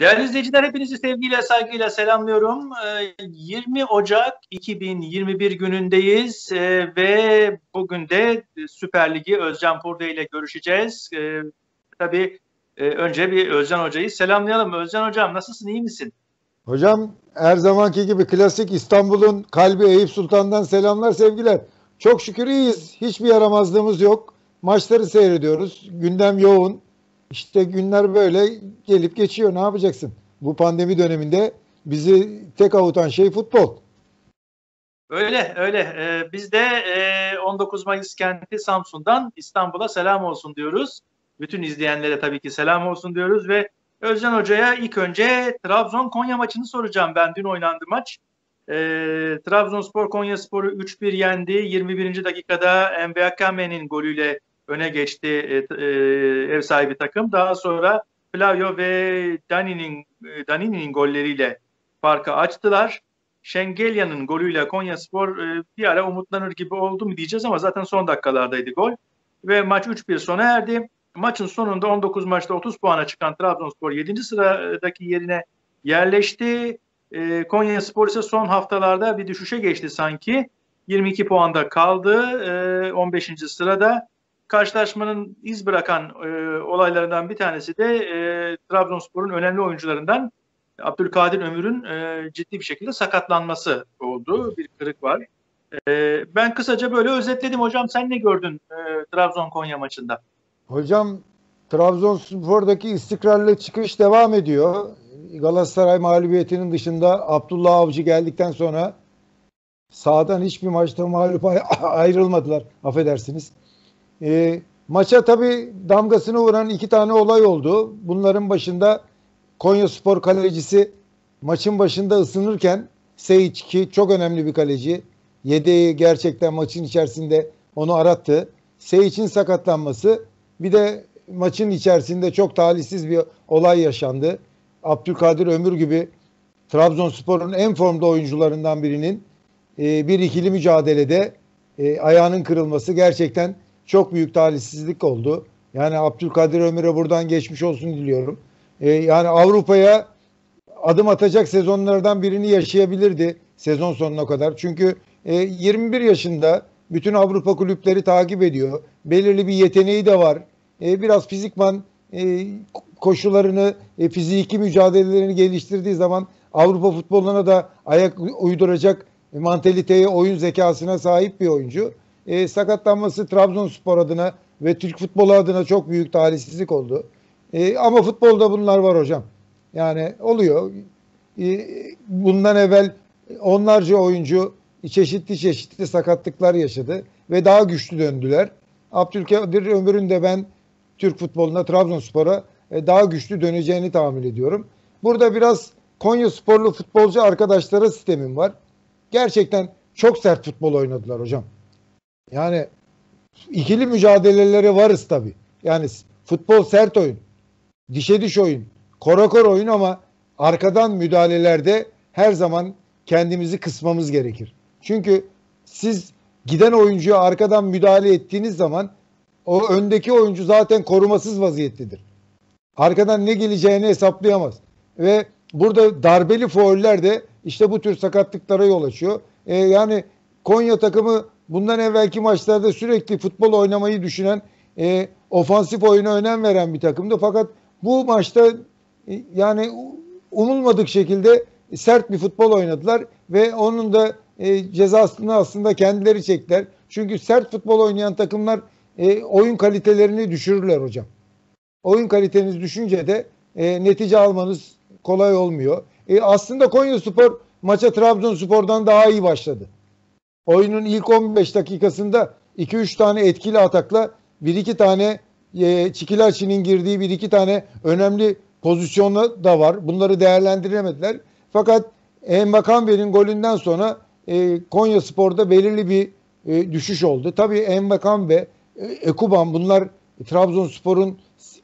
Değerli izleyiciler hepinizi sevgiyle saygıyla selamlıyorum. 20 ee, Ocak 2021 günündeyiz ee, ve bugün de Süper Ligi Özcan Purde ile görüşeceğiz. Ee, tabii e, önce bir Özcan Hoca'yı selamlayalım. Özcan Hocam nasılsın iyi misin? Hocam her zamanki gibi klasik İstanbul'un kalbi Eyüp Sultan'dan selamlar sevgiler. Çok şükür iyiyiz. Hiçbir yaramazlığımız yok. Maçları seyrediyoruz. Gündem yoğun. İşte günler böyle gelip geçiyor. Ne yapacaksın? Bu pandemi döneminde bizi tek avutan şey futbol. Öyle öyle. Ee, biz de e, 19 Mayıs kenti Samsun'dan İstanbul'a selam olsun diyoruz. Bütün izleyenlere tabii ki selam olsun diyoruz ve Özcan Hoca'ya ilk önce Trabzon-Konya maçını soracağım ben. Dün oynandı maç. E, Trabzonspor Konyaspor'u 3-1 yendi. 21. dakikada Mbakame'nin golüyle öne geçti e, e, ev sahibi takım. Daha sonra Flavio ve Dani'nin e, Dani'nin golleriyle farkı açtılar. Şengelya'nın golüyle Konyaspor e, bir ara umutlanır gibi oldu mu diyeceğiz ama zaten son dakikalardaydı gol. Ve maç 3-1 sona erdi. Maçın sonunda 19 maçta 30 puana çıkan Trabzonspor 7. sıradaki yerine yerleşti. E, Konya Spor ise son haftalarda bir düşüşe geçti sanki. 22 puanda kaldı. E, 15. sırada karşılaşmanın iz bırakan e, olaylarından bir tanesi de e, Trabzonspor'un önemli oyuncularından Abdülkadir Ömür'ün e, ciddi bir şekilde sakatlanması oldu. Bir kırık var. E, ben kısaca böyle özetledim. Hocam sen ne gördün e, Trabzon-Konya maçında? Hocam Trabzonspor'daki istikrarlı çıkış devam ediyor. Galatasaray mağlubiyetinin dışında Abdullah Avcı geldikten sonra sağdan hiçbir maçta mağlup ayrılmadılar. Affedersiniz. E, maça tabii damgasını vuran iki tane olay oldu. Bunların başında Konya Spor kalecisi maçın başında ısınırken Seyic ki çok önemli bir kaleci. Yedeği gerçekten maçın içerisinde onu arattı. Seyic'in sakatlanması bir de maçın içerisinde çok talihsiz bir olay yaşandı. Abdülkadir Ömür gibi Trabzonspor'un en formda oyuncularından birinin e, bir ikili mücadelede e, ayağının kırılması gerçekten çok büyük talihsizlik oldu. Yani Abdülkadir Ömür'e buradan geçmiş olsun diliyorum. E, yani Avrupa'ya adım atacak sezonlardan birini yaşayabilirdi sezon sonuna kadar. Çünkü e, 21 yaşında bütün Avrupa kulüpleri takip ediyor. Belirli bir yeteneği de var. E, biraz fizikman e, koşularını, e, fiziki mücadelelerini geliştirdiği zaman Avrupa futboluna da ayak uyduracak mantaliteye, oyun zekasına sahip bir oyuncu e, sakatlanması Trabzonspor adına ve Türk futbolu adına çok büyük talihsizlik oldu. E, ama futbolda bunlar var hocam. Yani oluyor. E, bundan evvel onlarca oyuncu çeşitli çeşitli sakatlıklar yaşadı ve daha güçlü döndüler. Abdülkadir Ömür'ün de ben Türk futboluna Trabzonspor'a e, daha güçlü döneceğini tahmin ediyorum. Burada biraz Konya sporlu futbolcu arkadaşlara sistemim var. Gerçekten çok sert futbol oynadılar hocam. Yani ikili mücadeleleri varız tabi. Yani futbol sert oyun. Dişe diş oyun. Korakor oyun ama arkadan müdahalelerde her zaman kendimizi kısmamız gerekir. Çünkü siz giden oyuncuya arkadan müdahale ettiğiniz zaman o öndeki oyuncu zaten korumasız vaziyettedir. Arkadan ne geleceğini hesaplayamaz. Ve burada darbeli fauller de işte bu tür sakatlıklara yol açıyor. E, yani Konya takımı bundan evvelki maçlarda sürekli futbol oynamayı düşünen, e, ofansif oyuna önem veren bir takımdı. Fakat bu maçta e, yani umulmadık şekilde sert bir futbol oynadılar ve onun da e, cezasını aslında kendileri çektiler. Çünkü sert futbol oynayan takımlar e, oyun kalitelerini düşürürler hocam. Oyun kaliteniz düşünce de e, netice almanız kolay olmuyor. E, aslında Konya Spor maça Trabzonspor'dan daha iyi başladı. Oyunun ilk 15 dakikasında 2-3 tane etkili atakla 1-2 tane e, Çikilaçi'nin girdiği 1-2 tane önemli pozisyonu da var. Bunları değerlendiremediler. Fakat Embakambe'nin golünden sonra e, Konya Spor'da belirli bir e, düşüş oldu. Tabii Embakambe, e, Ekuban bunlar Trabzonspor'un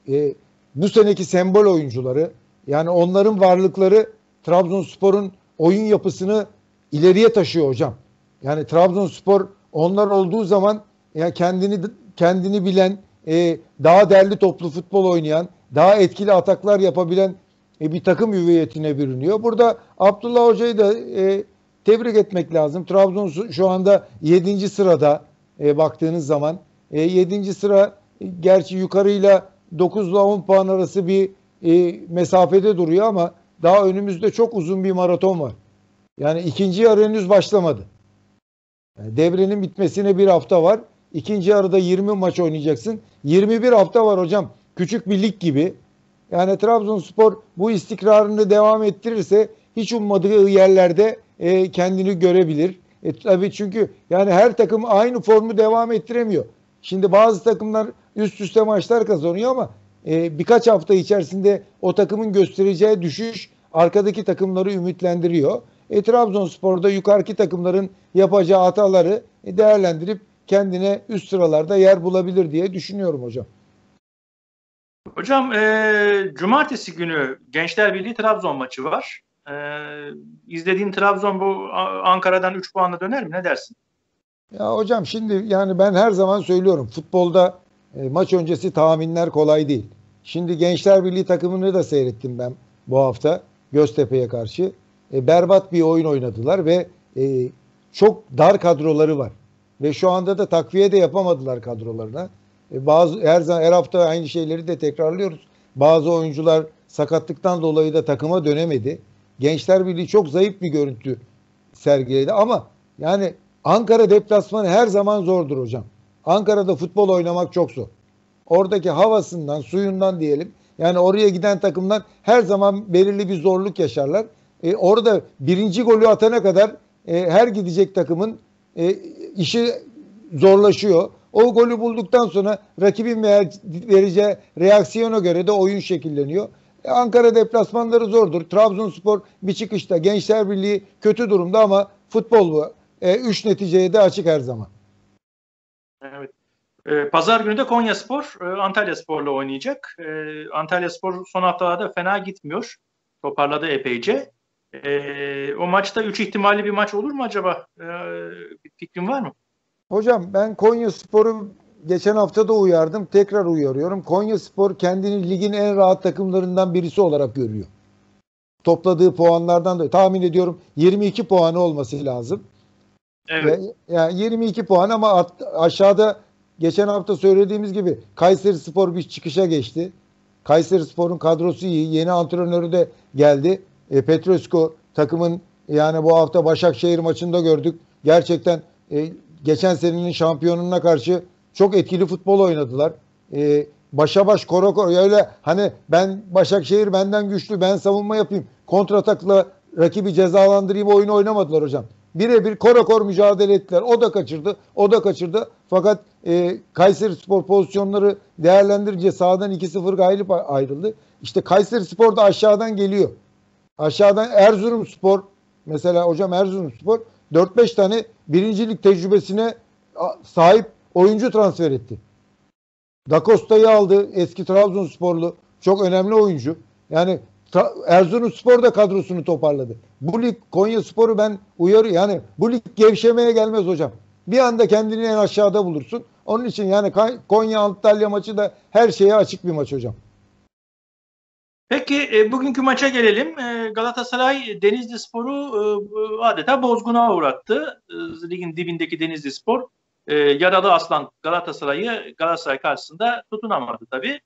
e, bu seneki sembol oyuncuları. Yani onların varlıkları Trabzonspor'un oyun yapısını ileriye taşıyor hocam. Yani Trabzonspor onlar olduğu zaman ya kendini kendini bilen, e, daha derli toplu futbol oynayan, daha etkili ataklar yapabilen e, bir takım hüviyetine bürünüyor. Burada Abdullah Hoca'yı da e, tebrik etmek lazım. Trabzon şu anda 7. sırada e, baktığınız zaman. E, 7. sıra e, gerçi yukarıyla 9 ile 10 puan arası bir e, mesafede duruyor ama daha önümüzde çok uzun bir maraton var. Yani ikinci yarı henüz başlamadı. Yani devrenin bitmesine bir hafta var. İkinci yarıda 20 maç oynayacaksın. 21 hafta var hocam. Küçük bir lig gibi. Yani Trabzonspor bu istikrarını devam ettirirse hiç ummadığı yerlerde e, kendini görebilir. E, tabii çünkü yani her takım aynı formu devam ettiremiyor. Şimdi bazı takımlar üst üste maçlar kazanıyor ama e, birkaç hafta içerisinde o takımın göstereceği düşüş arkadaki takımları ümitlendiriyor. E, Trabzonspor'da yukarıki takımların yapacağı hataları e, değerlendirip kendine üst sıralarda yer bulabilir diye düşünüyorum hocam. Hocam e, cumartesi günü Gençler Birliği Trabzon maçı var. E, izlediğin Trabzon bu Ankara'dan 3 puanla döner mi? Ne dersin? Ya hocam şimdi yani ben her zaman söylüyorum futbolda e, maç öncesi tahminler kolay değil. Şimdi Gençler Birliği takımını da seyrettim ben bu hafta Göztepe'ye karşı. E, berbat bir oyun oynadılar ve e, çok dar kadroları var. Ve şu anda da takviye de yapamadılar kadrolarına. E, bazı her zaman her hafta aynı şeyleri de tekrarlıyoruz. Bazı oyuncular sakatlıktan dolayı da takıma dönemedi. Gençler Birliği çok zayıf bir görüntü sergiledi ama yani Ankara deplasmanı her zaman zordur hocam. Ankara'da futbol oynamak çok zor. Oradaki havasından, suyundan diyelim. Yani oraya giden takımlar her zaman belirli bir zorluk yaşarlar. E, orada birinci golü atana kadar e, her gidecek takımın e, işi zorlaşıyor. O golü bulduktan sonra rakibin vereceği reaksiyona göre de oyun şekilleniyor. E, Ankara deplasmanları zordur. Trabzonspor bir çıkışta. Gençler Birliği kötü durumda ama futbol bu. E, üç neticeye de açık her zaman. Evet. E, Pazar günü de Konya Spor e, Antalya Spor'la oynayacak. E, Antalya Spor son haftalarda fena gitmiyor. Toparladı epeyce. E, o maçta 3 ihtimali bir maç olur mu acaba? E, bir fikrin var mı? Hocam ben Konya Spor'u geçen hafta da uyardım. Tekrar uyarıyorum. Konya Spor kendini ligin en rahat takımlarından birisi olarak görüyor. Topladığı puanlardan da tahmin ediyorum 22 puanı olması lazım. Evet. Ve, yani 22 puan ama at, aşağıda geçen hafta söylediğimiz gibi Kayseri Spor bir çıkışa geçti. Kayseri Spor'un kadrosu iyi. Yeni antrenörü de geldi. E, Petrusko takımın yani bu hafta Başakşehir maçında gördük. Gerçekten e, geçen senenin şampiyonuna karşı çok etkili futbol oynadılar. E, başa baş koro koro öyle hani ben Başakşehir benden güçlü ben savunma yapayım. Kontratakla rakibi cezalandırayım oyunu oynamadılar hocam. Birebir koro kor mücadele ettiler. O da kaçırdı. O da kaçırdı. Fakat e, Kayseri Spor pozisyonları değerlendirince sağdan 2-0 galip ayrıldı. İşte Kayseri Spor da aşağıdan geliyor. Aşağıdan Erzurum Spor mesela hocam Erzurum Spor 4-5 tane birincilik tecrübesine sahip oyuncu transfer etti. Da Costa'yı aldı. Eski Trabzonsporlu. Çok önemli oyuncu. Yani Erzurum Spor da kadrosunu toparladı. Bu lig Konya Spor'u ben uyarı yani bu lig gevşemeye gelmez hocam. Bir anda kendini en aşağıda bulursun. Onun için yani Konya Antalya maçı da her şeye açık bir maç hocam. Peki e, bugünkü maça gelelim. E, Galatasaray Denizli Spor'u e, adeta bozguna uğrattı. E, ligin dibindeki Denizli Spor e, yaralı aslan Galatasaray'ı Galatasaray karşısında tutunamadı tabii.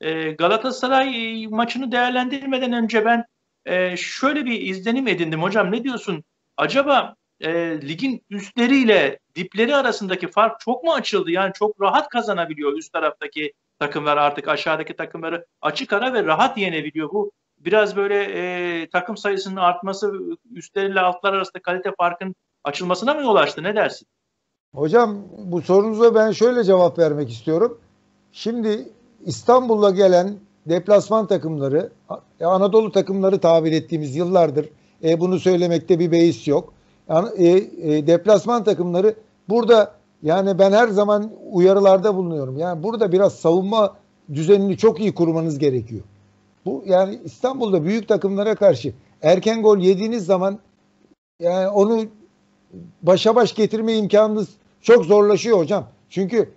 E, Galatasaray maçını değerlendirmeden önce ben e, şöyle bir izlenim edindim hocam. Ne diyorsun? Acaba e, ligin üstleriyle dipleri arasındaki fark çok mu açıldı? Yani çok rahat kazanabiliyor üst taraftaki takımlar artık aşağıdaki takımları açık ara ve rahat yenebiliyor. Bu biraz böyle e, takım sayısının artması üstleriyle altlar arasında kalite farkın açılmasına mı yol açtı? Ne dersin? Hocam bu sorunuza ben şöyle cevap vermek istiyorum. Şimdi İstanbul'a gelen deplasman takımları, Anadolu takımları tabir ettiğimiz yıllardır e, bunu söylemekte bir beis yok. Yani, e, e, deplasman takımları burada yani ben her zaman uyarılarda bulunuyorum. Yani burada biraz savunma düzenini çok iyi kurmanız gerekiyor. Bu yani İstanbul'da büyük takımlara karşı erken gol yediğiniz zaman yani onu başa baş getirme imkanınız çok zorlaşıyor hocam. Çünkü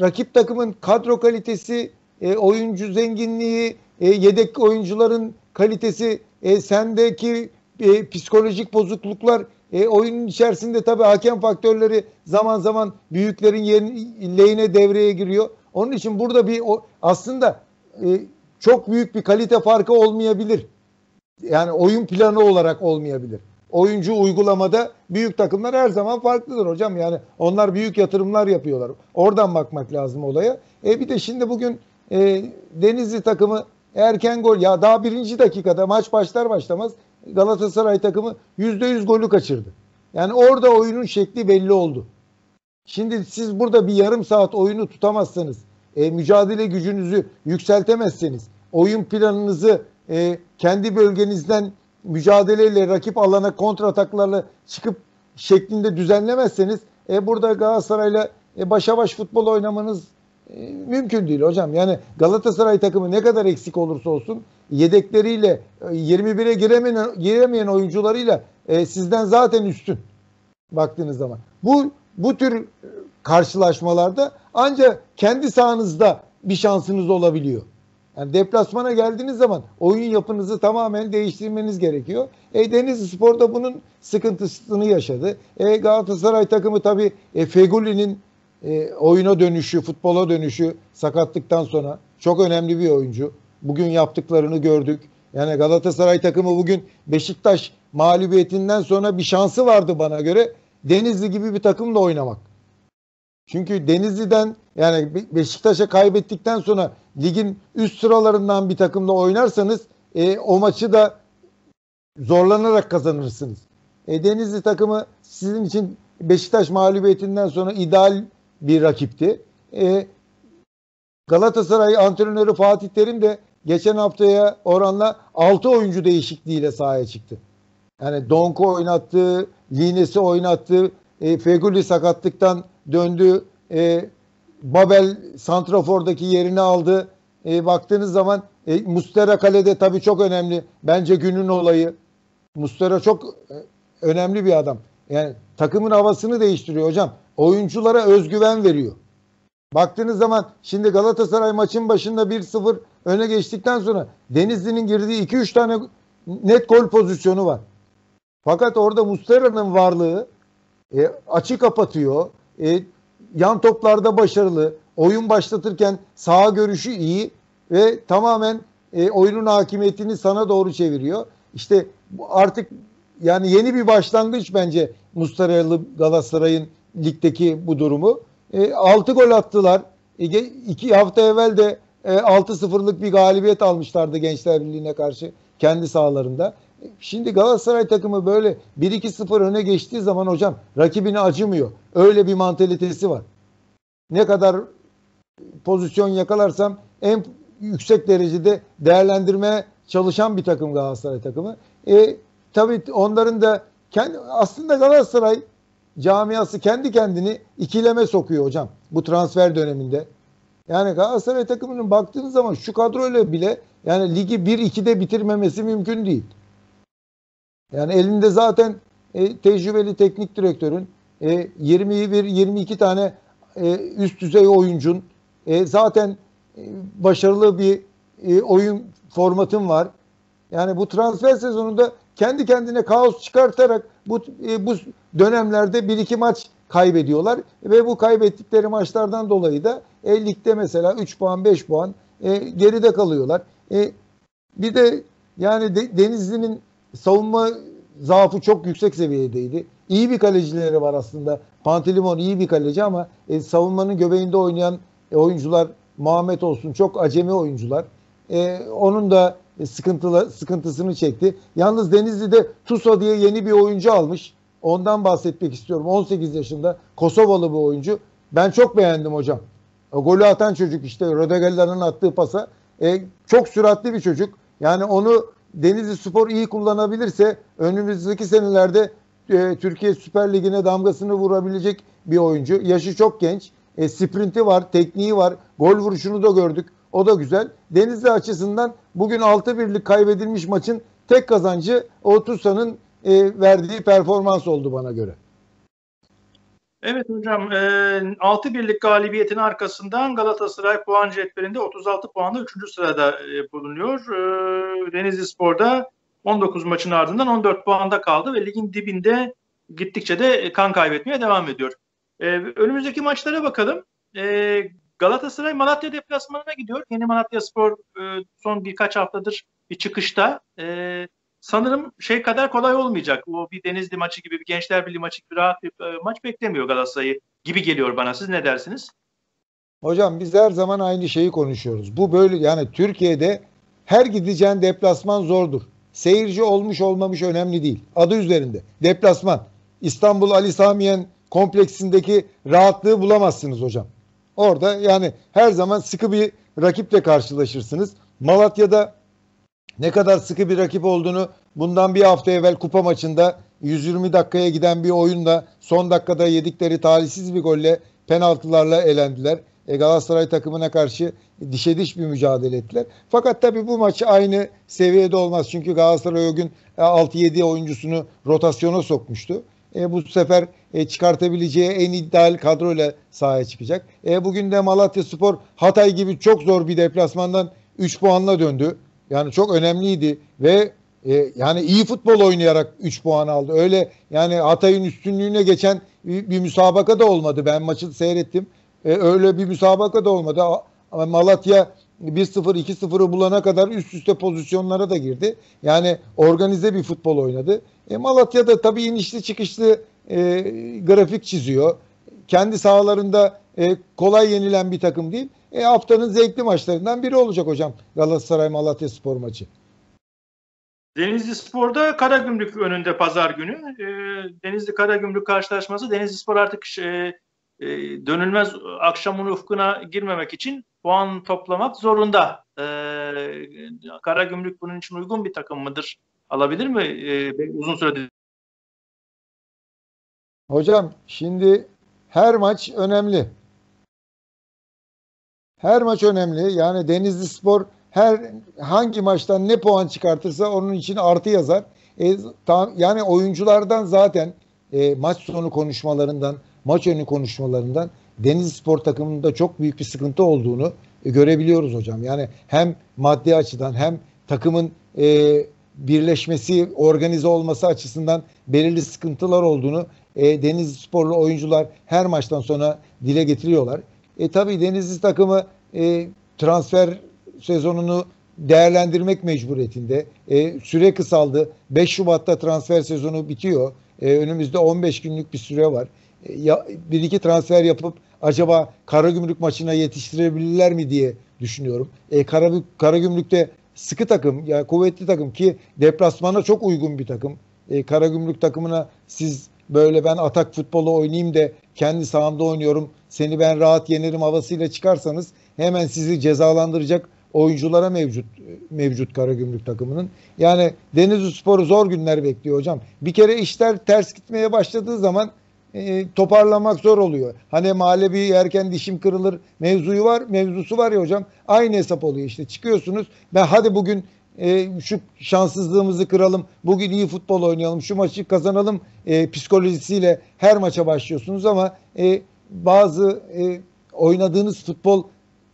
rakip takımın kadro kalitesi, e, oyuncu zenginliği, e, yedek oyuncuların kalitesi, e, sendeki e, psikolojik bozukluklar, e, oyunun içerisinde tabii hakem faktörleri zaman zaman büyüklerin yerin, lehine devreye giriyor. Onun için burada bir o, aslında e, çok büyük bir kalite farkı olmayabilir. Yani oyun planı olarak olmayabilir. Oyuncu uygulamada büyük takımlar her zaman farklıdır hocam. Yani onlar büyük yatırımlar yapıyorlar. Oradan bakmak lazım olaya. E bir de şimdi bugün e, Denizli takımı erken gol ya daha birinci dakikada maç başlar başlamaz Galatasaray takımı yüzde yüz golü kaçırdı. Yani orada oyunun şekli belli oldu. Şimdi siz burada bir yarım saat oyunu tutamazsanız, e, mücadele gücünüzü yükseltemezseniz, oyun planınızı e, kendi bölgenizden mücadeleyle rakip alana kontrataklarla çıkıp şeklinde düzenlemezseniz e, burada Galatasaray'la e, başa baş futbol oynamanız e, mümkün değil hocam. Yani Galatasaray takımı ne kadar eksik olursa olsun yedekleriyle 21'e giremeyen, giremeyen oyuncularıyla e, sizden zaten üstün baktığınız zaman. Bu bu tür karşılaşmalarda ancak kendi sahanızda bir şansınız olabiliyor. Yani deplasmana geldiğiniz zaman oyun yapınızı tamamen değiştirmeniz gerekiyor. E, Denizli Spor da bunun sıkıntısını yaşadı. E, Galatasaray takımı tabii e, Feguli'nin e, oyuna dönüşü, futbola dönüşü sakatlıktan sonra çok önemli bir oyuncu. Bugün yaptıklarını gördük. Yani Galatasaray takımı bugün Beşiktaş mağlubiyetinden sonra bir şansı vardı bana göre. Denizli gibi bir takımla oynamak. Çünkü Denizli'den yani Beşiktaş'a kaybettikten sonra ligin üst sıralarından bir takımla oynarsanız e, o maçı da zorlanarak kazanırsınız. E, Denizli takımı sizin için Beşiktaş mağlubiyetinden sonra ideal bir rakipti. E, Galatasaray antrenörü Fatih Terim de geçen haftaya oranla 6 oyuncu değişikliğiyle sahaya çıktı. Yani Donko oynattı, Linesi oynattı, e, Feguli sakatlıktan döndü, e, Babel Santrafor'daki yerini aldı. E, baktığınız zaman e, Mustera kalede tabii çok önemli. Bence günün olayı. Mustera çok e, önemli bir adam. Yani takımın havasını değiştiriyor hocam. Oyunculara özgüven veriyor. Baktığınız zaman şimdi Galatasaray maçın başında 1-0 öne geçtikten sonra Denizli'nin girdiği 2-3 tane net gol pozisyonu var. Fakat orada Mustera'nın varlığı e, açı kapatıyor. E, yan toplarda başarılı. Oyun başlatırken sağ görüşü iyi ve tamamen e, oyunun hakimiyetini sana doğru çeviriyor. İşte artık yani yeni bir başlangıç bence Mustara'lı Galatasaray'ın ligdeki bu durumu. E, 6 gol attılar. E, iki hafta evvel de e, 6-0'lık bir galibiyet almışlardı Gençler Birliği'ne karşı kendi sahalarında. E, şimdi Galatasaray takımı böyle 1-2-0 öne geçtiği zaman hocam rakibine acımıyor. Öyle bir mantalitesi var. Ne kadar pozisyon yakalarsam en yüksek derecede değerlendirmeye çalışan bir takım Galatasaray takımı. E, tabii onların da kendi, aslında Galatasaray camiası kendi kendini ikileme sokuyor hocam bu transfer döneminde. Yani Galatasaray takımının baktığınız zaman şu kadroyla bile yani ligi 1-2'de bitirmemesi mümkün değil. Yani elinde zaten e, tecrübeli teknik direktörün e, 21-22 tane e, üst düzey oyuncun e, zaten e, başarılı bir e, oyun formatın var. Yani bu transfer sezonunda kendi kendine kaos çıkartarak bu e, bu dönemlerde bir iki maç kaybediyorlar ve bu kaybettikleri maçlardan dolayı da e, ligde mesela 3 puan 5 puan e, geride kalıyorlar. E, bir de yani de, Denizli'nin savunma zaafı çok yüksek seviyedeydi. İyi bir kalecileri var aslında. Pantelimon iyi bir kaleci ama e, savunmanın göbeğinde oynayan e, oyuncular Muhammed olsun çok acemi oyuncular. E, onun da sıkıntılı sıkıntısını çekti. Yalnız Denizli'de Tusa diye yeni bir oyuncu almış. Ondan bahsetmek istiyorum. 18 yaşında Kosovalı bir oyuncu. Ben çok beğendim hocam. O golü atan çocuk işte Rödegeller'in attığı pasa. E, çok süratli bir çocuk. Yani onu Denizli Spor iyi kullanabilirse önümüzdeki senelerde e, Türkiye Süper Ligi'ne damgasını vurabilecek bir oyuncu. Yaşı çok genç. E, sprinti var, tekniği var. Gol vuruşunu da gördük. O da güzel. Denizli açısından bugün 6-1'lik kaybedilmiş maçın tek kazancı Otusa'nın e, verdiği performans oldu bana göre. Evet hocam, e, 6 birlik galibiyetin arkasından Galatasaray puan cetvelinde 36 puanla 3. sırada e, bulunuyor. E, Denizli Spor'da 19 maçın ardından 14 puanda kaldı ve ligin dibinde gittikçe de kan kaybetmeye devam ediyor. E, önümüzdeki maçlara bakalım. E, Galatasaray Malatya deplasmanına gidiyor. Yeni Malatya Spor e, son birkaç haftadır bir çıkışta. E, sanırım şey kadar kolay olmayacak. O bir Denizli maçı gibi, bir Gençler Birliği maçı gibi rahat bir e, maç beklemiyor Galatasaray'ı gibi geliyor bana. Siz ne dersiniz? Hocam biz her zaman aynı şeyi konuşuyoruz. Bu böyle yani Türkiye'de her gideceğin deplasman zordur. Seyirci olmuş olmamış önemli değil. Adı üzerinde. Deplasman. İstanbul Ali Samiyen kompleksindeki rahatlığı bulamazsınız hocam. Orada yani her zaman sıkı bir rakiple karşılaşırsınız. Malatya'da ne kadar sıkı bir rakip olduğunu bundan bir hafta evvel kupa maçında 120 dakikaya giden bir oyunda son dakikada yedikleri talihsiz bir golle penaltılarla elendiler. E, Galatasaray takımına karşı dişe diş bir mücadele ettiler. Fakat tabii bu maç aynı seviyede olmaz. Çünkü Galatasaray o gün 6-7 oyuncusunu rotasyona sokmuştu. E, bu sefer e, çıkartabileceği en ideal kadroyla sahaya çıkacak. E, bugün de Malatya Spor Hatay gibi çok zor bir deplasmandan 3 puanla döndü. Yani çok önemliydi ve e, yani iyi futbol oynayarak 3 puan aldı. Öyle yani Hatay'ın üstünlüğüne geçen bir, bir müsabaka da olmadı. Ben maçı seyrettim. E, öyle bir müsabaka da olmadı. Malatya 1-0 2-0'ı bulana kadar üst üste pozisyonlara da girdi. Yani organize bir futbol oynadı. E, Malatya da tabii inişli çıkışlı e, grafik çiziyor. Kendi sahalarında e, kolay yenilen bir takım değil. E, haftanın zevkli maçlarından biri olacak hocam Galatasaray Malatya Spor maçı. Denizli Spor'da Karagümrük önünde pazar günü. E, Denizli Karagümrük karşılaşması Denizli Spor artık e, e, dönülmez akşamın ufkuna girmemek için puan toplamak zorunda. E, Karagümrük bunun için uygun bir takım mıdır? Alabilir mi e, uzun süredir? Hocam şimdi her maç önemli. Her maç önemli. Yani Denizli Spor her hangi maçtan ne puan çıkartırsa onun için artı yazar. E, tam, yani oyunculardan zaten e, maç sonu konuşmalarından, maç önü konuşmalarından Denizli Spor takımında çok büyük bir sıkıntı olduğunu e, görebiliyoruz hocam. Yani hem maddi açıdan hem takımın e, birleşmesi, organize olması açısından belirli sıkıntılar olduğunu e, Denizli Sporlu oyuncular her maçtan sonra dile getiriyorlar. E tabii Denizli takımı e, transfer sezonunu değerlendirmek mecburiyetinde. E, süre kısaldı. 5 Şubat'ta transfer sezonu bitiyor. E, önümüzde 15 günlük bir süre var. E, ya, bir iki transfer yapıp acaba Karagümrük maçına yetiştirebilirler mi diye düşünüyorum. E, Kara, Karagümrük'te sıkı takım, ya yani kuvvetli takım ki deplasmana çok uygun bir takım. E, Karagümrük takımına siz böyle ben atak futbolu oynayayım da kendi sahamda oynuyorum. Seni ben rahat yenerim havasıyla çıkarsanız hemen sizi cezalandıracak oyunculara mevcut mevcut Karagümrük takımının. Yani Denizli Spor'u zor günler bekliyor hocam. Bir kere işler ters gitmeye başladığı zaman e, toparlamak zor oluyor. Hani mahalle yerken dişim kırılır mevzuyu var, mevzusu var ya hocam. Aynı hesap oluyor işte. Çıkıyorsunuz. Ben hadi bugün e, şu şanssızlığımızı kıralım. Bugün iyi futbol oynayalım. Şu maçı kazanalım e, psikolojisiyle her maça başlıyorsunuz ama e, bazı e, oynadığınız futbol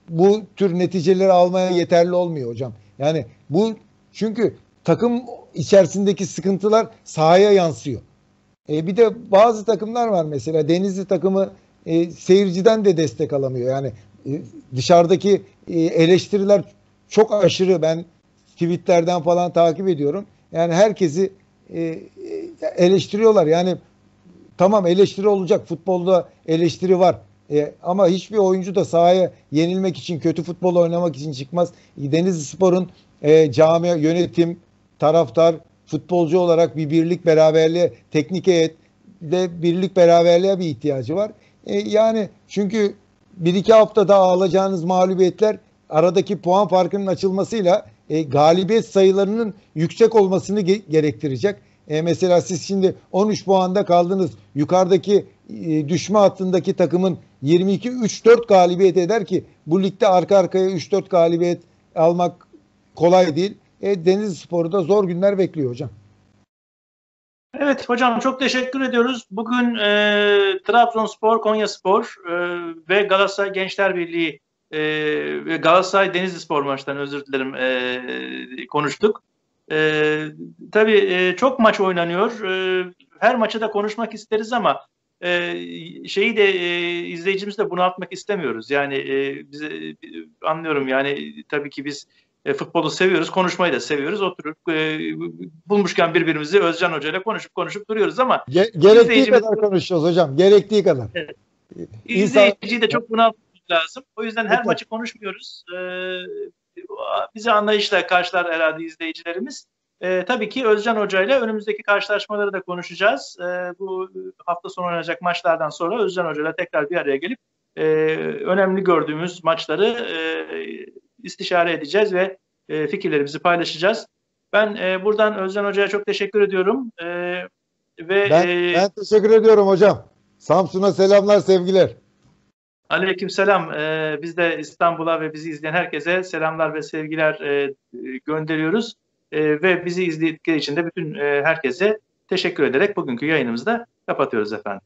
bu tür neticeleri almaya yeterli olmuyor hocam. Yani bu çünkü takım içerisindeki sıkıntılar sahaya yansıyor. E, bir de bazı takımlar var mesela Denizli takımı e, seyirciden de destek alamıyor. Yani e, dışarıdaki e, eleştiriler çok aşırı. Ben tweetlerden falan takip ediyorum. Yani herkesi e, e, eleştiriyorlar. Yani tamam eleştiri olacak. Futbolda eleştiri var. E, ama hiçbir oyuncu da sahaya yenilmek için, kötü futbol oynamak için çıkmaz. Denizli Spor'un e, camia, yönetim, taraftar, futbolcu olarak bir birlik beraberliğe, teknik heyetle birlik beraberliğe bir ihtiyacı var. E, yani çünkü bir iki haftada alacağınız mağlubiyetler aradaki puan farkının açılmasıyla e, galibiyet sayılarının yüksek olmasını ge- gerektirecek. E, mesela siz şimdi 13 puanda kaldınız. Yukarıdaki e, düşme hattındaki takımın 22-3-4 galibiyet eder ki bu ligde arka arkaya 3-4 galibiyet almak kolay değil. E, Denizli Spor'u da zor günler bekliyor hocam. Evet hocam çok teşekkür ediyoruz. Bugün e, Trabzonspor, Konyaspor e, ve Galatasaray Gençler Birliği e, ve Galatasaray Denizli Spor maçlarını özür dilerim e, konuştuk. E, tabii e, çok maç oynanıyor. E, her maçı da konuşmak isteriz ama e, şeyi de e, izleyicimizi de bunaltmak istemiyoruz. Yani e, bize anlıyorum yani tabii ki biz e, futbolu seviyoruz, konuşmayı da seviyoruz. Oturup e, bulmuşken birbirimizi Özcan Hoca ile konuşup konuşup duruyoruz ama Ge- gerektiği izleyicimiz- kadar konuşuyoruz hocam. Gerektiği kadar. Evet. İnsan- izleyiciyi de çok bunaltmak lazım. O yüzden her Evet. maçı konuşmuyoruz. E, bizi anlayışla karşılar herhalde izleyicilerimiz. E, tabii ki Özcan Hoca ile önümüzdeki karşılaşmaları da konuşacağız. E, bu hafta sonu oynanacak maçlardan sonra Özcan Hoca ile tekrar bir araya gelip e, önemli gördüğümüz maçları e, istişare edeceğiz ve e, fikirlerimizi paylaşacağız. Ben e, buradan Özcan Hoca'ya çok teşekkür ediyorum. E, ve Ben, e, ben teşekkür ediyorum hocam. Samsun'a selamlar, sevgiler. Aleykümselam. Ee, biz de İstanbul'a ve bizi izleyen herkese selamlar ve sevgiler e, gönderiyoruz. E, ve bizi izledikleri için de bütün e, herkese teşekkür ederek bugünkü yayınımızı da kapatıyoruz efendim.